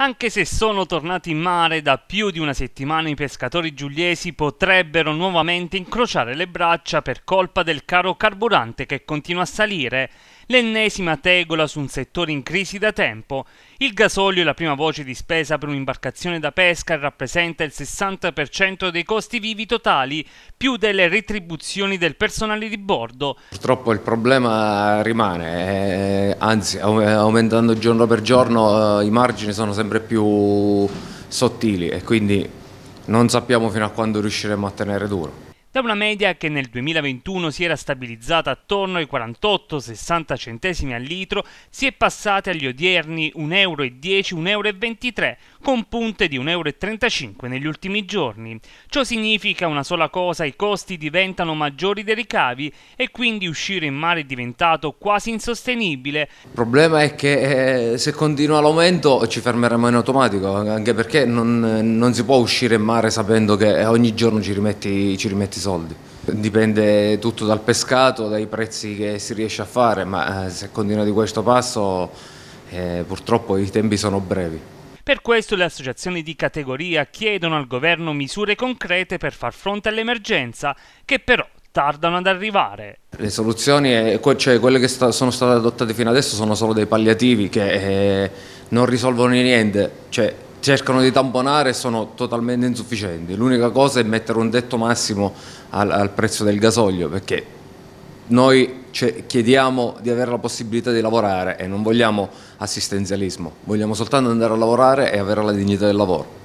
Anche se sono tornati in mare da più di una settimana i pescatori giuliesi potrebbero nuovamente incrociare le braccia per colpa del caro carburante che continua a salire, l'ennesima tegola su un settore in crisi da tempo. Il gasolio è la prima voce di spesa per un'imbarcazione da pesca e rappresenta il 60% dei costi vivi totali, più delle retribuzioni del personale di bordo. Purtroppo il problema rimane, eh, anzi aumentando giorno per giorno eh, i margini sono sempre sempre più sottili e quindi non sappiamo fino a quando riusciremo a tenere duro. Da una media che nel 2021 si era stabilizzata attorno ai 48-60 centesimi al litro, si è passati agli odierni 1,10 euro, 1,23 euro, con punte di 1,35 euro negli ultimi giorni. Ciò significa una sola cosa, i costi diventano maggiori dei ricavi e quindi uscire in mare è diventato quasi insostenibile. Il problema è che eh, se continua l'aumento ci fermeremo in automatico, anche perché non, non, si può uscire in mare sapendo che ogni giorno ci rimetti, ci rimetti soldi. Dipende tutto dal pescato, dai prezzi che si riesce a fare, ma eh, se continua di questo passo eh, purtroppo i tempi sono brevi. Per questo le associazioni di categoria chiedono al governo misure concrete per far fronte all'emergenza, che però tardano ad arrivare. Le soluzioni, eh, cioè quelle che sono state adottate fino adesso, sono solo dei palliativi che eh, non risolvono niente. Cioè, cercano di tamponare sono totalmente insufficienti. L'unica cosa è mettere un tetto massimo al, al prezzo del gasolio perché noi chiediamo di avere la possibilità di lavorare e non vogliamo assistenzialismo, vogliamo soltanto andare a lavorare e avere la dignità del lavoro.